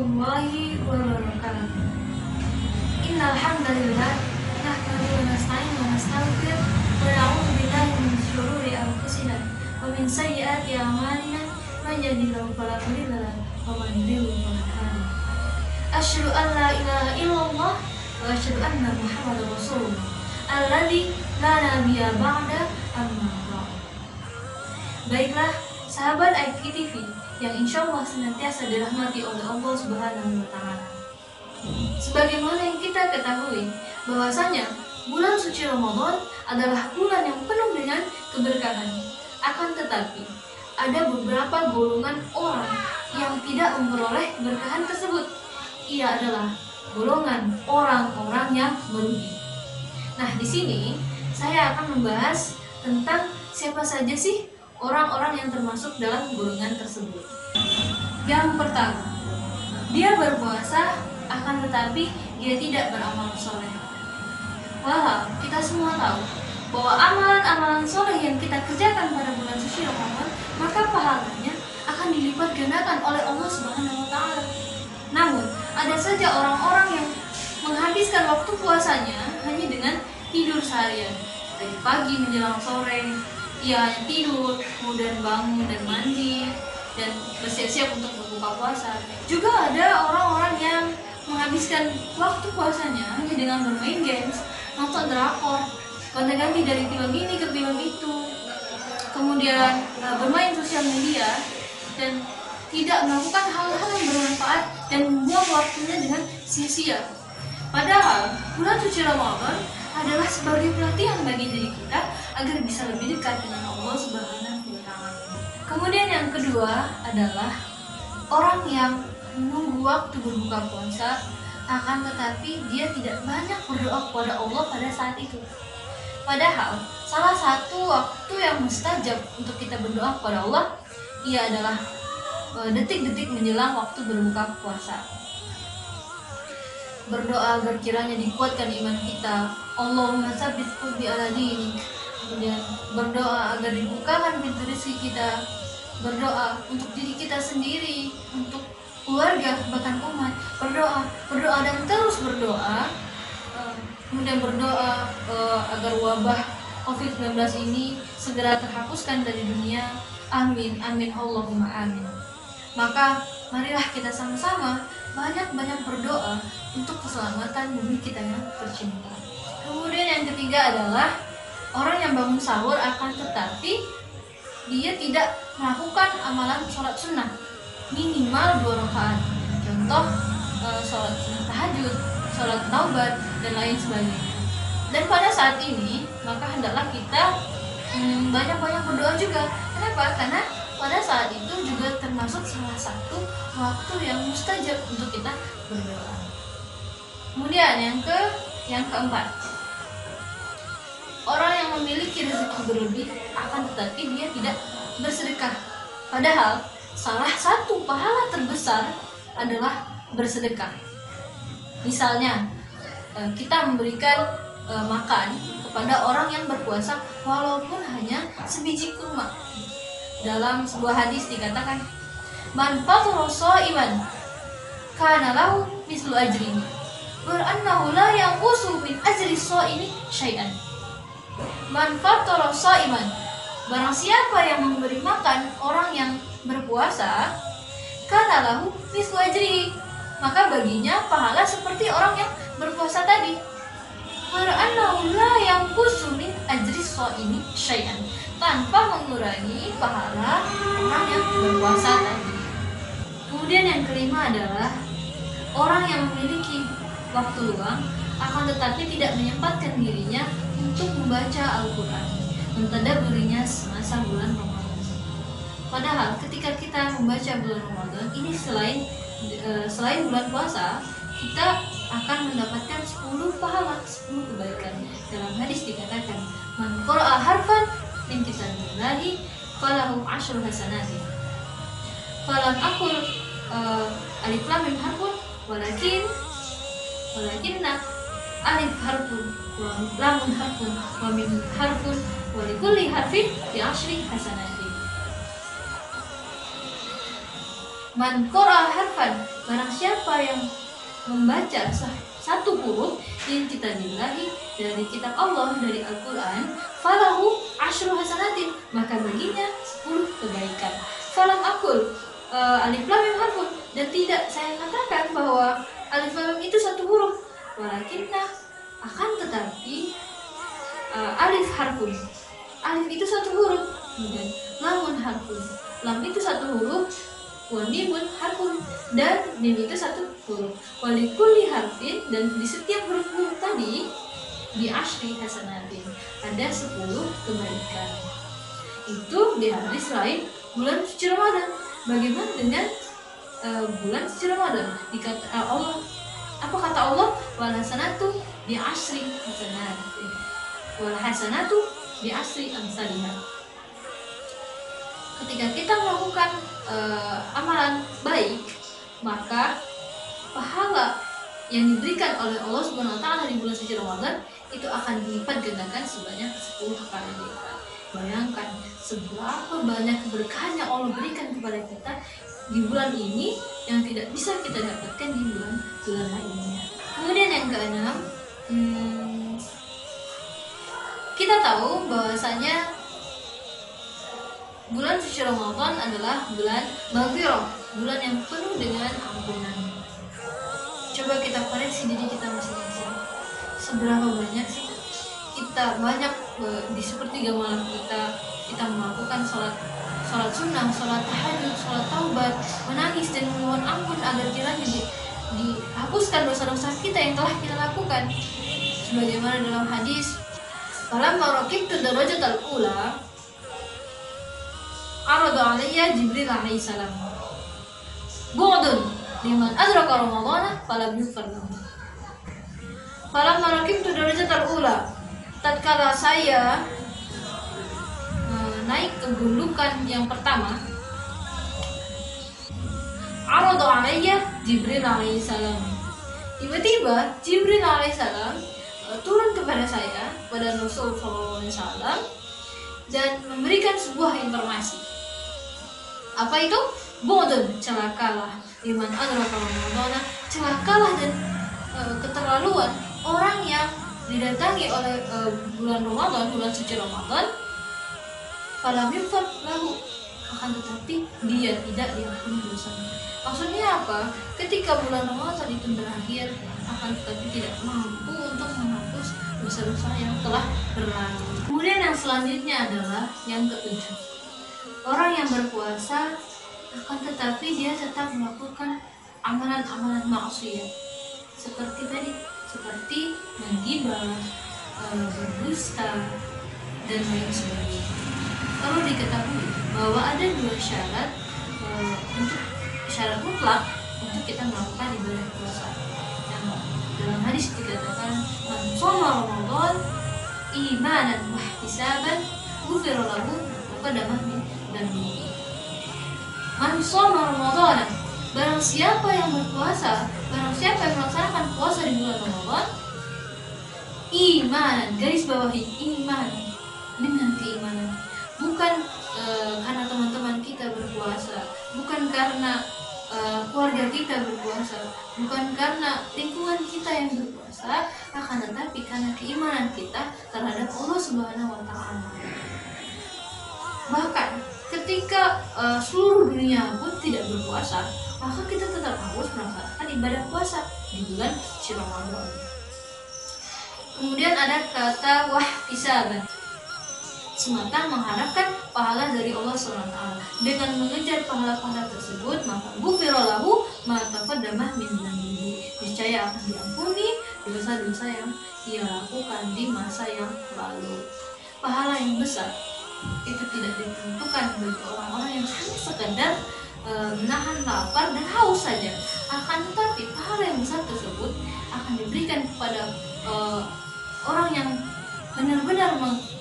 Warahmatullahi wabarakatuh. Innal hamdalillah nahmadu wa nasta'inu wa nastaghfir wa na'udzu billahi min shururi anfusina wa min sayyiati a'malina man yahdihillahu fala mudilla lahu wa man yudlil fala hadiya Asyhadu an la ilaha illallah wa asyhadu anna Muhammadar Rasulullah alladzi la nabiyya ba'da amma ba'd. Baiklah, sahabat IPTV yang insya Allah senantiasa dirahmati oleh Allah Subhanahu wa Ta'ala. Sebagaimana yang kita ketahui, bahwasanya bulan suci Ramadan adalah bulan yang penuh dengan keberkahan. Akan tetapi, ada beberapa golongan orang yang tidak memperoleh keberkahan tersebut. Ia adalah golongan orang-orang yang merugi. Nah, di sini saya akan membahas tentang siapa saja sih orang-orang yang termasuk dalam golongan tersebut. Yang pertama, dia berpuasa akan tetapi dia tidak beramal soleh. Walau kita semua tahu bahwa amalan-amalan soleh yang kita kerjakan pada bulan suci Ramadan, maka pahalanya akan dilipat gandakan oleh Allah Subhanahu wa taala. Namun, ada saja orang-orang yang menghabiskan waktu puasanya hanya dengan tidur seharian dari pagi menjelang sore hanya tidur kemudian bangun dan mandi dan bersiap-siap untuk berbuka puasa. Juga ada orang-orang yang menghabiskan waktu puasanya hanya dengan bermain games nonton drakor gonta-ganti dari film ini ke film itu. Kemudian uh, bermain sosial media dan tidak melakukan hal-hal yang bermanfaat dan membuang waktunya dengan sia-sia. Padahal bulan suci Ramadan adalah sebagai pelatihan bagi diri kita agar bisa lebih dekat dengan Allah Subhanahu wa taala. Kemudian yang kedua adalah orang yang menunggu waktu berbuka puasa akan tetapi dia tidak banyak berdoa kepada Allah pada saat itu. Padahal salah satu waktu yang mustajab untuk kita berdoa kepada Allah ia adalah detik-detik menjelang waktu berbuka puasa berdoa agar kiranya dikuatkan iman kita Allahumma sabit qalbi ala dinik kemudian berdoa agar dibukakan pintu rezeki kita. Berdoa untuk diri kita sendiri untuk keluarga bahkan umat. Berdoa berdoa dan terus berdoa. Eh, kemudian berdoa eh, agar wabah COVID-19 ini segera terhapuskan dari dunia. Amin amin Allahumma amin. Maka marilah kita sama-sama banyak-banyak berdoa untuk keselamatan bumi kita yang tercinta. Kemudian yang ketiga adalah orang yang bangun sahur akan tetapi dia tidak melakukan amalan sholat sunnah minimal dua rakaat. Contoh eh, sholat sunnah tahajud, sholat taubat dan lain sebagainya. Dan pada saat ini maka hendaklah kita hmm, banyak-banyak berdoa juga. Kenapa? Karena pada saat itu juga termasuk salah satu waktu yang mustajab untuk kita berdoa. Kemudian yang ke yang keempat, memiliki rezeki berlebih akan tetapi dia tidak bersedekah. Padahal salah satu pahala terbesar adalah bersedekah. Misalnya eh, kita memberikan eh, makan kepada orang yang berpuasa walaupun hanya sebiji kurma dalam sebuah hadis dikatakan man fatara iman kana lahu mislu ajri berannahu la yanqusu min ajri ini syai'an man fatara iman barang siapa yang memberi makan orang yang berpuasa kana lahu mislu ajri maka baginya pahala seperti orang yang berpuasa tadi. Berannahu la yanqusu min ajri ini syai'an tanpa mengurangi pahala orang yang berpuasa tadi. Kemudian yang kelima adalah orang yang memiliki waktu luang akan tetapi tidak menyempatkan dirinya untuk membaca Al-Quran mentadaburinya semasa bulan Ramadan. Padahal ketika kita membaca bulan Ramadan ini selain e, selain bulan puasa kita akan mendapatkan 10 pahala, 10 kebaikan. Dalam hadis dikatakan, "Man qara'a harfan min kitabillahi falahu asyru hasanati falam akul uh, alif lam mim harfun walakin walakinna alif harfun wa lamun harfun wa mim harfun wa likulli harfin bi asyri hasanati Man qara'a harfan, barang siapa yang membaca satu huruf di kitabillahi dari kitab Allah dari Al-Qur'an, falahu asyru hasanatin, maka baginya 10 kebaikan. Falam akul uh, alif lam harfun dan tidak saya katakan bahwa alif lam itu satu huruf, walakinna akan tetapi uh, alif harfun. Alif itu satu huruf, kemudian lamun harfun. Lam itu satu huruf, wamimun harfun. Dan mim itu satu huruf. Walikuli harfin dan di setiap huruf-huruf tadi di asri hasanatin. Ada 10 kebaikan. Itu di hari selain bulan suci Ramadan. Bagaimana dengan uh, bulan suci Ramadan? Dikata uh, Allah apa kata Allah? Wal hasanatu di asri hasanatin wal hasanatu di asri amsalihah. Ketika kita melakukan uh, amalan baik maka pahala yang diberikan oleh Allah Subhanahu wa taala di bulan suci Ramadan itu akan dilipat gandakan sebanyak 10 kali lipat. Bayangkan seberapa banyak keberkahan yang Allah berikan kepada kita di bulan ini yang tidak bisa kita dapatkan di bulan-bulan lainnya. Kemudian yang keenam, hmm, kita tahu bahwasanya Bulan suci Ramadan adalah bulan Maghfirah, bulan yang penuh dengan ampunan. Coba kita koreksi diri kita masing-masing. Seberapa banyak sih kita banyak di sepertiga malam kita kita melakukan sholat sholat sunnah, sholat tahajud, sholat taubat, menangis dan memohon ampun agar kiranya di, dihapuskan dosa-dosa kita yang telah kita lakukan. Sebagaimana dalam hadis, "Falamma marokib darajat al-ula" arada alayya Jibril alaihi salam. Bu'dun liman adraka Ramadana falam yufar lahu. Falam marakibtu darajat al-ula. Tatkala saya naik ke gundukan yang pertama, arada alayya Jibril alaihi salam. Tiba-tiba Jibril alaihi salam uh, turun kepada saya pada Rasul wasallam dan memberikan sebuah informasi. Apa itu? Bodon celakalah. Iman adraka ramadana celakalah dan e, keterlaluan orang yang didatangi oleh e, bulan Ramadan bulan suci Ramadan falam yufat lahu akan tetapi dia tidak diampuni dosanya. Maksudnya apa? Ketika bulan Ramadan itu berakhir akan tetapi tidak mampu untuk menghapus dosa-dosa yang telah berlalu. Kemudian yang selanjutnya adalah yang ketujuh. Orang yang berpuasa akan tetapi dia tetap melakukan amalan-amalan maksiat. Seperti tadi seperti menggibah, e, berdusta dan lain sebagainya. Perlu diketahui bahwa ada dua syarat e, untuk syarat mutlak untuk kita melakukan ibadah puasa. Yang dalam hadis dikatakan man shoma ramadan imanan wa ihtisaban ghufira lahu muqaddamah dan mimpi. Man Ramadan Barang siapa yang berpuasa Barang siapa yang melaksanakan puasa di bulan Ramadan Iman Garis bawahi iman Dengan Bukan e, karena teman-teman kita berpuasa Bukan karena e, keluarga kita berpuasa Bukan karena lingkungan kita yang berpuasa Akan tetapi karena keimanan kita terhadap Allah Subhanahu Wa Taala. Bahkan ketika uh, seluruh dunia pun tidak berpuasa, maka kita tetap harus melaksanakan ibadah puasa di bulan Ramadan. Kemudian ada kata wah isaban semata mengharapkan pahala dari Allah SWT dengan mengejar pahala-pahala tersebut maka bufirolahu maka damah min niscaya akan diampuni dosa-dosa yang ia lakukan di masa yang lalu. Pahala yang besar itu tidak ditentukan bagi orang-orang yang hanya sekedar e, menahan lapar dan haus saja. Akan tetapi pahala yang besar tersebut akan diberikan kepada e, orang yang benar-benar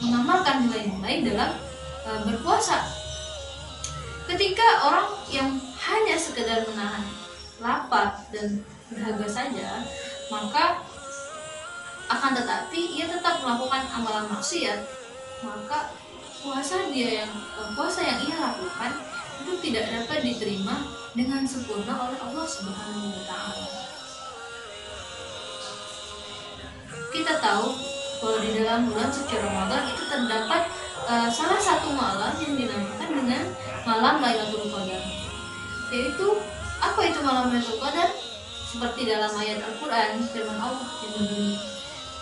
mengamalkan nilai-nilai dalam e, berpuasa. Ketika orang yang hanya sekedar menahan lapar dan dahaga saja, maka akan tetapi ia tetap melakukan amalan maksiat, maka puasa dia yang eh, puasa yang ia lakukan itu tidak dapat diterima dengan sempurna oleh Allah Subhanahu wa taala. Kita tahu bahwa di dalam bulan suci Ramadan itu terdapat uh, salah satu malam yang dinamakan dengan malam Lailatul Qadar. Yaitu apa itu malam Lailatul Qadar? Seperti dalam ayat Al-Qur'an firman Allah yang berbunyi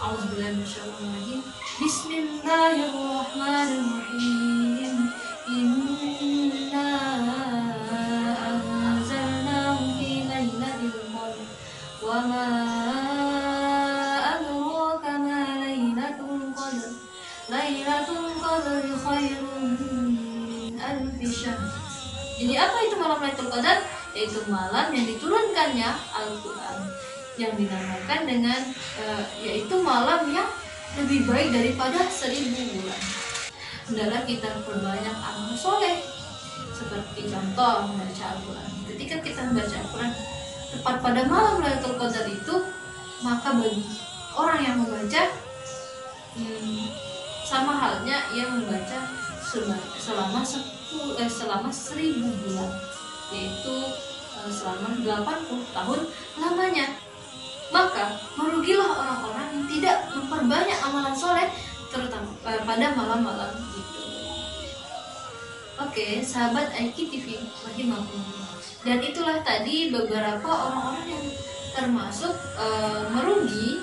Bismillahirrahmanirrahim Bismillahirrahmanirrahim Inna Jadi apa itu malam Lailatul Qadar? Yaitu malam yang diturunkannya Al-Quran yang dinamakan dengan uh, yaitu malam yang lebih baik daripada seribu bulan. Hendaklah kita perbanyak amal soleh seperti contoh membaca Al-Quran. Ketika kita membaca Al-Quran tepat pada malam Lailatul Qadar itu, maka bagi orang yang membaca hmm, sama halnya ia membaca selama sepuluh eh, selama seribu bulan yaitu eh, selama 80 tahun lamanya maka merugilah orang-orang yang tidak memperbanyak amalan soleh terutama eh, pada malam-malam itu. Oke, sahabat Aiki TV, rahimahullah. Dan itulah tadi beberapa orang-orang yang termasuk e, merugi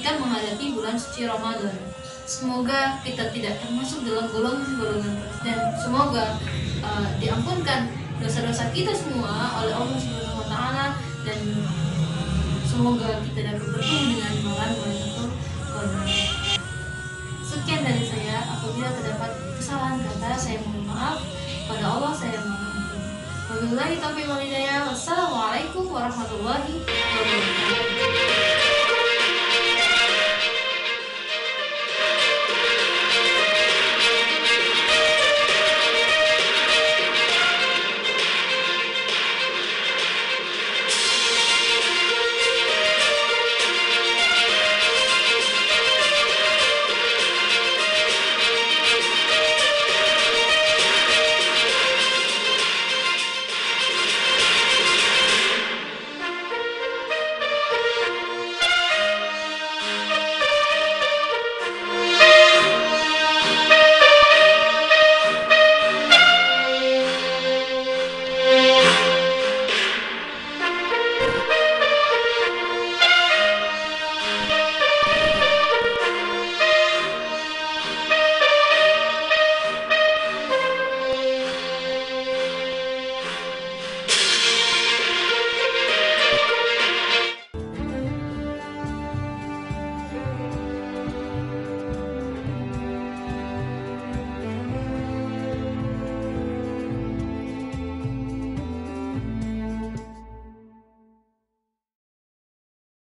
ketika menghadapi bulan suci Ramadan. Semoga kita tidak termasuk dalam golongan-golongan dan semoga e, diampunkan dosa-dosa kita semua oleh Allah Subhanahu wa taala dan Semoga kita dapat bertemu dengan malam Lailatul Qadar. Sekian dari saya. Apabila terdapat kesalahan kata, saya mohon maaf. Pada Allah saya mohon ampun. Wabillahi taufiq wal hidayah. Wassalamualaikum warahmatullahi wabarakatuh.